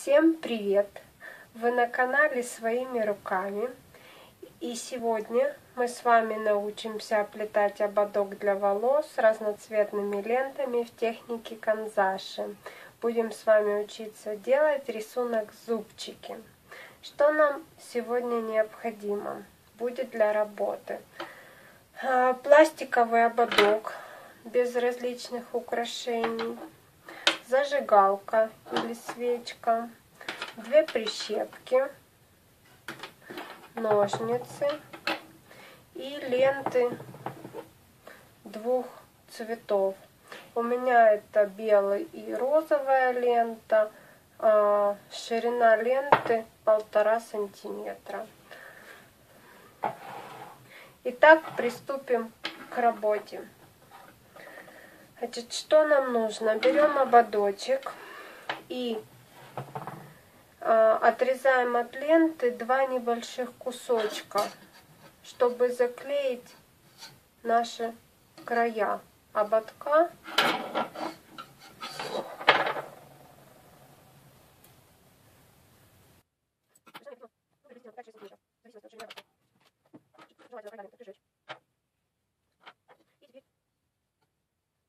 Всем привет! Вы на канале Своими руками. И сегодня мы с вами научимся оплетать ободок для волос разноцветными лентами в технике канзаши. Будем с вами учиться делать рисунок зубчики. Что нам сегодня необходимо будет для работы? А, пластиковый ободок без различных украшений зажигалка или свечка, две прищепки, ножницы и ленты двух цветов. У меня это белый и розовая лента, а ширина ленты полтора сантиметра. Итак, приступим к работе. Значит, что нам нужно? Берем ободочек и э, отрезаем от ленты два небольших кусочка, чтобы заклеить наши края ободка.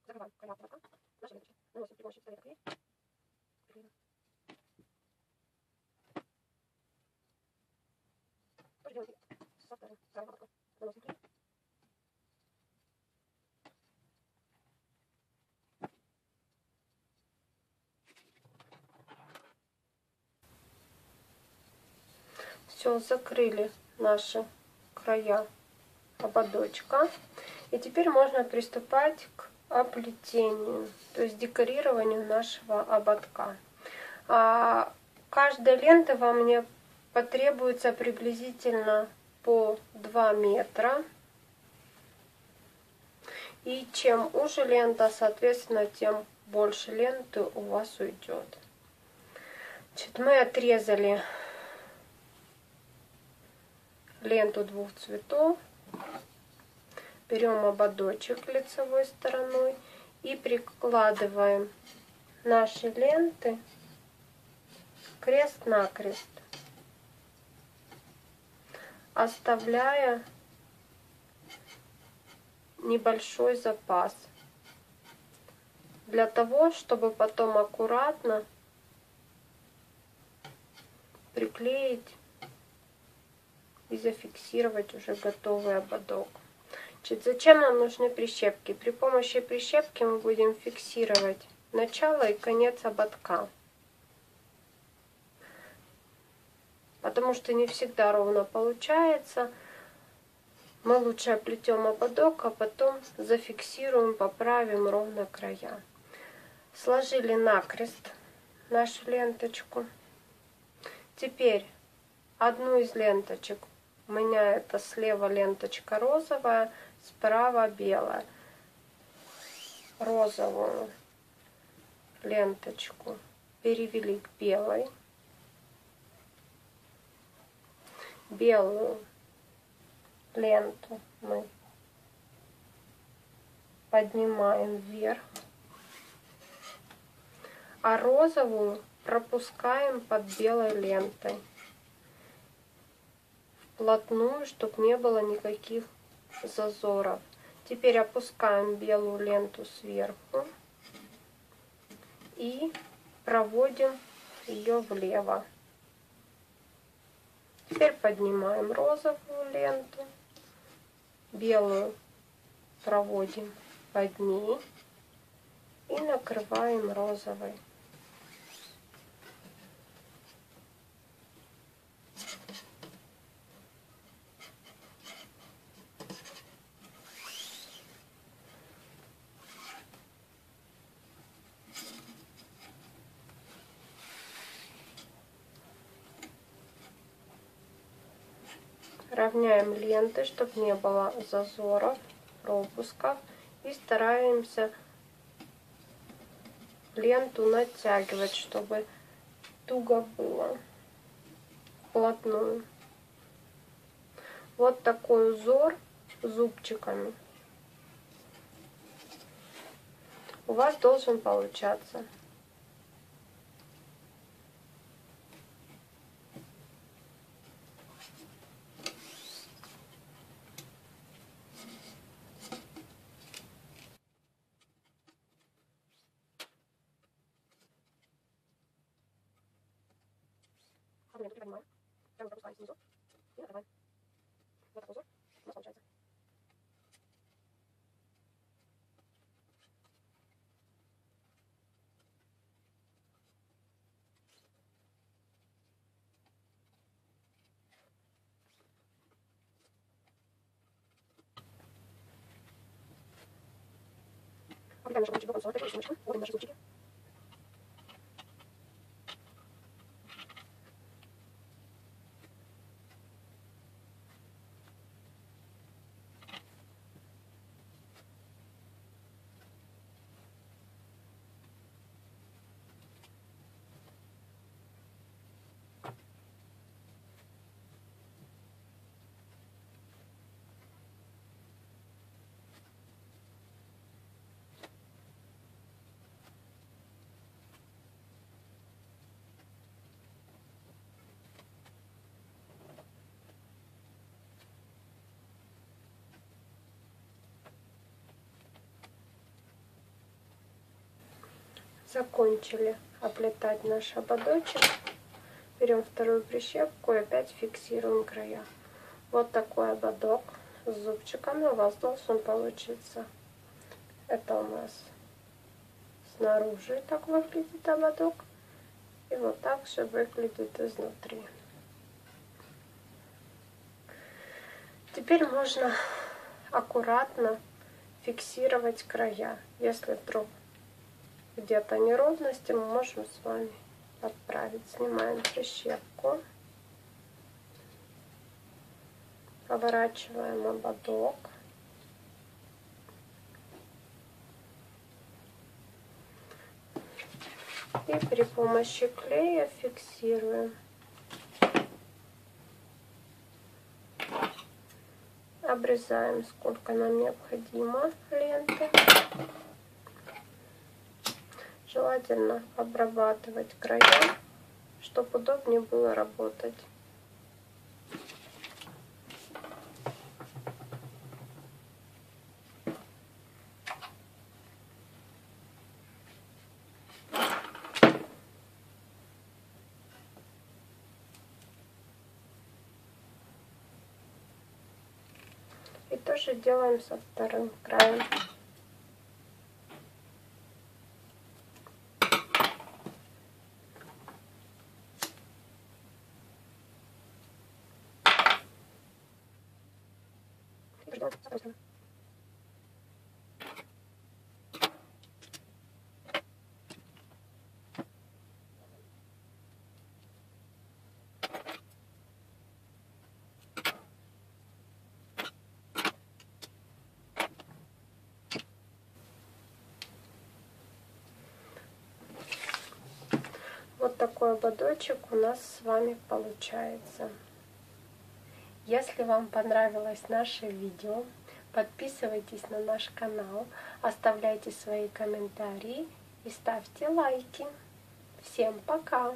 Желательно закрываем края полотна, наши ленточки. Наносим при помощи пистолета клей. Приклеим. То же делаем со вторым краем ободка. Наносим клей. Все, закрыли наши края ободочка. И теперь можно приступать к оплетению, то есть декорированию нашего ободка. А каждая лента вам мне потребуется приблизительно по 2 метра. И чем уже лента, соответственно, тем больше ленты у вас уйдет. Значит, мы отрезали ленту двух цветов. Берем ободочек лицевой стороной и прикладываем наши ленты крест-накрест, оставляя небольшой запас для того, чтобы потом аккуратно приклеить и зафиксировать уже готовый ободок. Значит, зачем нам нужны прищепки? При помощи прищепки мы будем фиксировать начало и конец ободка. Потому что не всегда ровно получается. Мы лучше оплетем ободок, а потом зафиксируем, поправим ровно края. Сложили накрест нашу ленточку. Теперь одну из ленточек, у меня это слева ленточка розовая, справа белая. Розовую ленточку перевели к белой. Белую ленту мы поднимаем вверх, а розовую пропускаем под белой лентой вплотную, чтобы не было никаких зазоров. Теперь опускаем белую ленту сверху и проводим ее влево. Теперь поднимаем розовую ленту, белую проводим под ней и накрываем розовой. Равняем ленты, чтобы не было зазоров, пропусков. И стараемся ленту натягивать, чтобы туго было вплотную. Вот такой узор зубчиками у вас должен получаться. Момент приподнимаем. Прямо пропускаем снизу. И накрываем. Вот такой узор у нас получается. Обрезаем наш огурчик до конца, такой рисуночком. Вводим наши зубчики. Закончили оплетать наш ободочек. Берем вторую прищепку и опять фиксируем края. Вот такой ободок с зубчиками у вас должен получиться. Это у нас снаружи так выглядит ободок. И вот так же выглядит изнутри. Теперь можно аккуратно фиксировать края. Если вдруг где-то неровности, мы можем с вами отправить. Снимаем прищепку. Поворачиваем ободок. И при помощи клея фиксируем. Обрезаем сколько нам необходимо ленты. Желательно обрабатывать края, чтобы удобнее было работать. И тоже делаем со вторым краем. Вот такой ободочек у нас с вами получается. Если вам понравилось наше видео, подписывайтесь на наш канал, оставляйте свои комментарии и ставьте лайки. Всем пока!